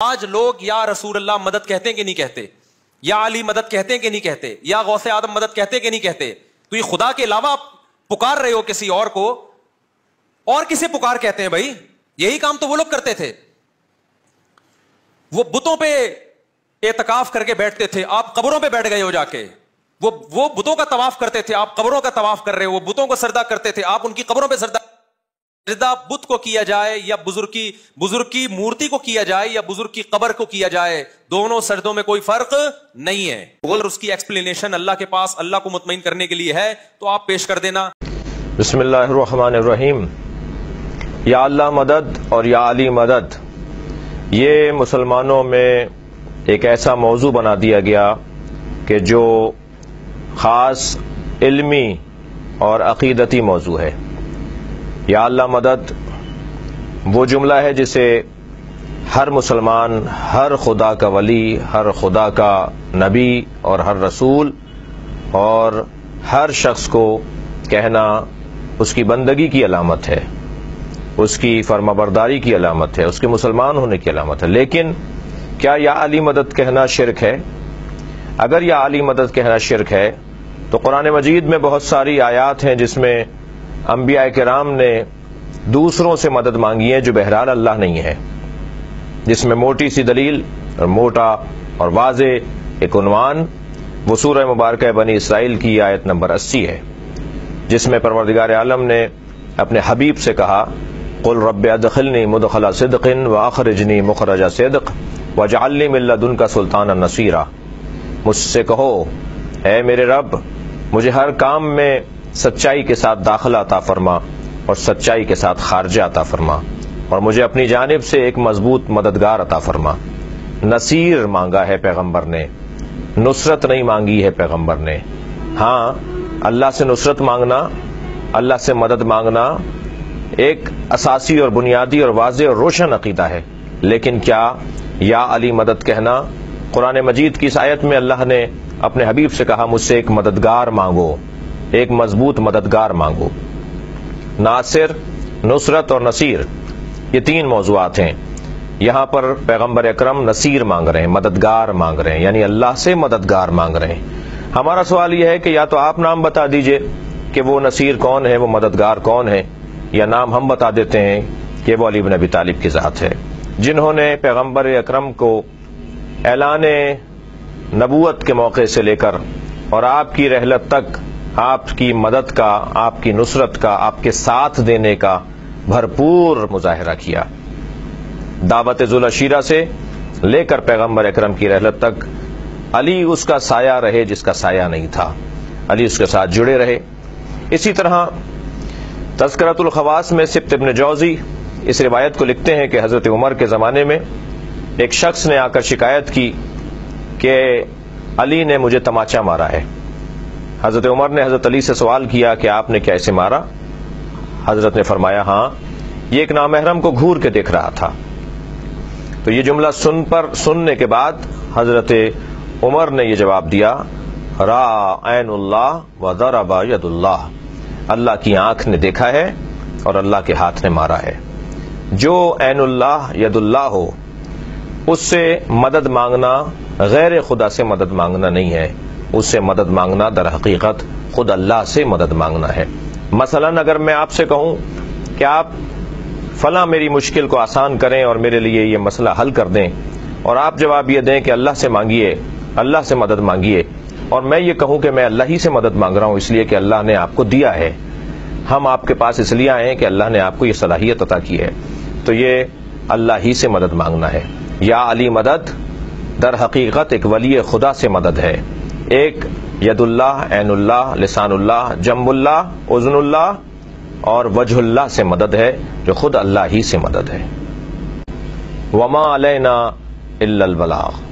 آج لوگ یا رسول اللہ مدد کہتے ہیں کہ نہیں کہتے؟ یا علی مدد کہتے ہیں کہ نہیں کہتے؟ یا غوث آدم مدد کہتے ہیں کہ نہیں کہتے؟ تو یہ خدا کے علاوہ پکار رہے ہو کسی اور کو؟ اور کسے پکار کہتے ہیں بھائی؟ یہی کام تو وہ لوگ کرتے تھے۔ وہ بتوں پہ اعتکاف کر کے بیٹھتے تھے، آپ قبروں پہ بیٹھ گئے ہو جا کے۔ وہ وہ بتوں کا طواف کرتے تھے، آپ قبروں کا طواف کر رہے ہو، وہ بتوں کو سردا کرتے تھے، آپ ان کی قبروں پہ سردا سجدہ بت کو کیا جائے یا بزرگ کی بزرگ کی مورتی کو کیا جائے یا بزرگ کی قبر کو کیا جائے، دونوں سجدوں میں کوئی فرق نہیں ہے۔ اگر اس کی ایکسپلینیشن اللہ کے پاس اللہ کو مطمئن کرنے کے لیے ہے، تو آپ پیش کر دینا۔ بسم اللہ الرحمن الرحیم۔ یا اللہ مدد اور یا علی مدد۔ یہ مسلمانوں میں ایک ایسا موضوع بنا دیا گیا کہ جو خاص علمی اور عقیدتی موضوع ہے۔ یا اللہ مدد، وہ جملہ ہے جسے ہر مسلمان، ہر خدا کا ولی، ہر خدا کا نبی اور ہر رسول اور ہر شخص کو کہنا اس کی بندگی کی علامت ہے، اس کی فرما برداری کی علامت ہے، اس کے مسلمان ہونے کی علامت ہے۔ لیکن کیا یا علی مدد کہنا شرک ہے؟ اگر یا علی مدد کہنا شرک ہے، تو قرآن مجید میں بہت ساری آیات ہیں جس میں انبیاء کرام نے دوسروں سے مدد مانگی ہے جو بہرحال اللہ نہیں ہے۔ جس میں موٹی سی دلیل اور موٹا اور واضح ایک عنوان وہ سورہ مبارکہ بنی اسرائیل کی آیت نمبر اسی ہے۔ جس میں پروردگار عالم نے اپنے حبیب سے کہا، قل رب ادخلنی مدخلا صدق و اخرجنی مخرجہ صدق و جعلنی مل دن کا سلطان النصیرہ مجھ سے کہو، اے میرے رب، مجھے ہر کام میں سچائی کے ساتھ داخلہ عطا فرما اور سچائی کے ساتھ خارجہ عطا فرما اور مجھے اپنی جانب سے ایک مضبوط مددگار عطا فرما۔ نصیر مانگا ہے پیغمبر نے، نصرت نہیں مانگی ہے پیغمبر نے۔ ہاں اللہ سے نصرت مانگنا، اللہ سے مدد مانگنا ایک اساسی اور بنیادی اور واضح اور روشن عقیدہ ہے۔ لیکن کیا یا علی مدد کہنا؟ قرآن مجید کی سایت میں اللہ نے اپنے حبیب سے کہا، مجھ سے ایک مددگار مانگو۔ ایک مضبوط مددگار مانگو۔ ناصر، نصرت اور نصیر، یہ تین موضوعات ہیں۔ یہاں پر پیغمبر اکرم نصیر مانگ رہے ہیں، مددگار مانگ رہے ہیں یعنی اللہ سے مددگار مانگ رہے ہیں۔ ہمارا سوال یہ ہے کہ یا تو آپ نام بتا دیجیے کہ وہ نصیر کون ہے، وہ مددگار کون ہے، یا نام ہم بتا دیتے ہیں کہ وہ علی بن ابی طالب کی ذات ہے۔ جنہوں نے پیغمبر اکرم کو اعلان نبوت کے موقع سے لے کر اور آپ کی رحلت تک آپ کی مدد کا، آپ کی نصرت کا، آپ کے ساتھ دینے کا بھرپور مظاہرہ کیا۔ دعوت ذوالشیرہ سے لے کر پیغمبر اکرم کی رحلت تک، علی اس کا سایہ رہے جس کا سایہ نہیں تھا۔ علی اس کے ساتھ جڑے رہے۔ اسی طرح تذکرت الخواس میں سبت ابن جوزی اس روایت کو لکھتے ہیں کہ حضرت عمر کے زمانے میں ایک شخص نے آ کر شکایت کی کہ علی نے مجھے تماچا مارا ہے۔ حضرت عمر نے حضرت علی سے سوال کیا کہ آپ نے کیسے مارا؟ حضرت نے فرمایا ہاں یہ ایک نامحرم کو گھور کے دیکھ رہا تھا۔ تو یہ جملہ سن پر، سننے کے بعد حضرت عمر نے یہ جواب دیا، را عین اللہ و ضربا ید اللہ۔ اللہ کی آنکھ نے دیکھا ہے اور اللہ کے ہاتھ نے مارا ہے۔ جو عین اللہ، ید اللہ ہو، اس سے مدد مانگنا غیر خدا سے مدد مانگنا نہیں ہے۔ اس سے مدد مانگنا در حقیقت خود اللہ سے مدد مانگنا ہے۔ مثلا اگر میں آپ سے کہوں کہ آپ فلاں میری مشکل کو آسان کریں اور میرے لیے یہ مسئلہ حل کر دیں اور آپ جواب یہ دیں کہ اللہ سے مانگیے، اللہ سے مدد مانگیے اور میں یہ کہوں کہ میں اللہ ہی سے مدد مانگ رہا ہوں اس لیے کہ اللہ نے آپ کو دیا ہے۔ ہم آپ کے پاس اس لیے آئے ہیں کہ اللہ نے آپ کو یہ صلاحیت عطا کی ہے۔ تو یہ اللہ ہی سے مدد مانگنا ہے۔ یا علی مدد در حقیقت ایک ولی خدا سے مدد ہے۔ ایک ید اللہ، عین اللہ، لسان اللہ جم اللہ عزن اللہ اور وجہ اللہ سے مدد ہے، جو خود اللہ ہی سے مدد ہے۔ وما علینا الا البلاغ۔